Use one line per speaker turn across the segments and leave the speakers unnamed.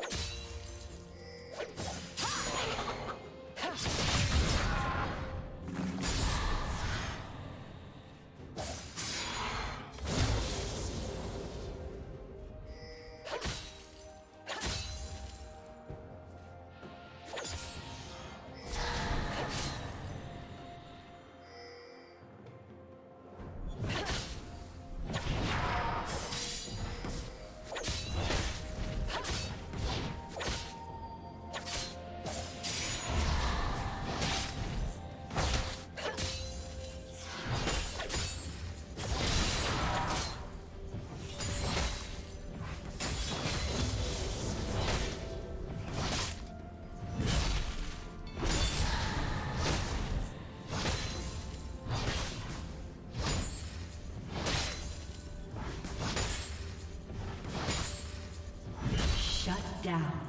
Let's go. Down.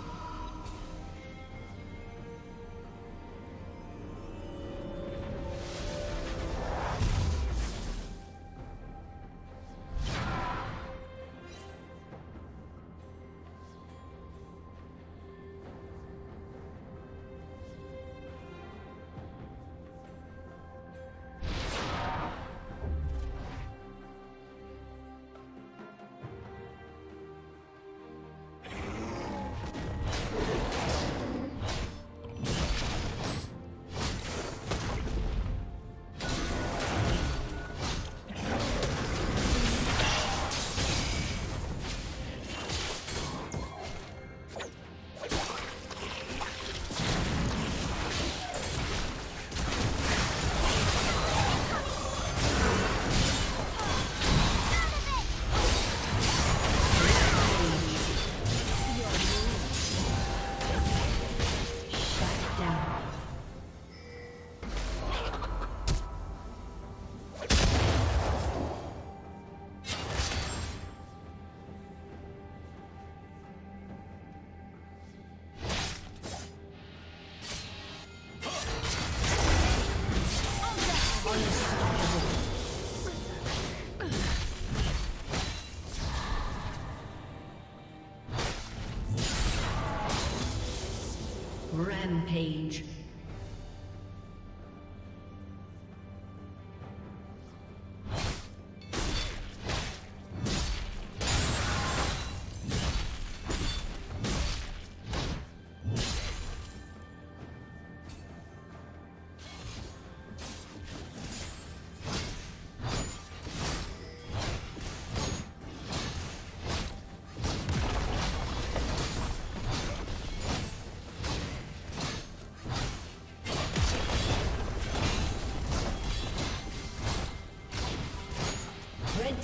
Rampage.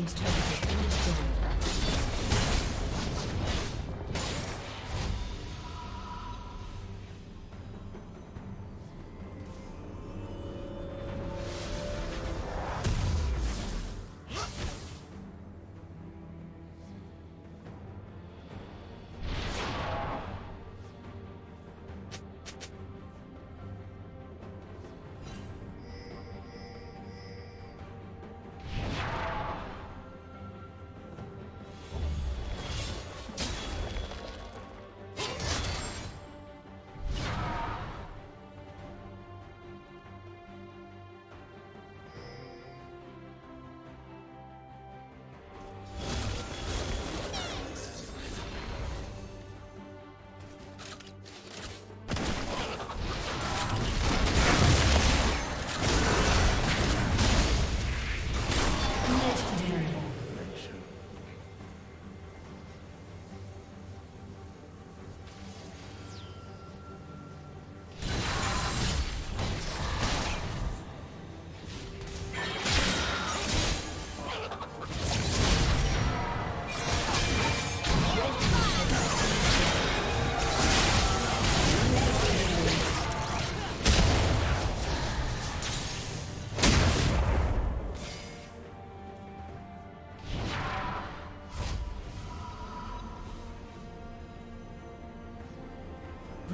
team's turret.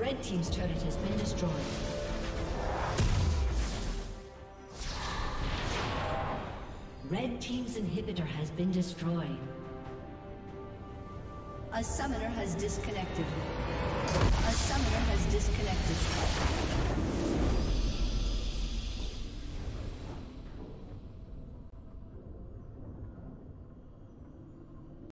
Red Team's turret has been destroyed. Red Team's inhibitor has been destroyed.
A summoner has disconnected. A summoner has disconnected.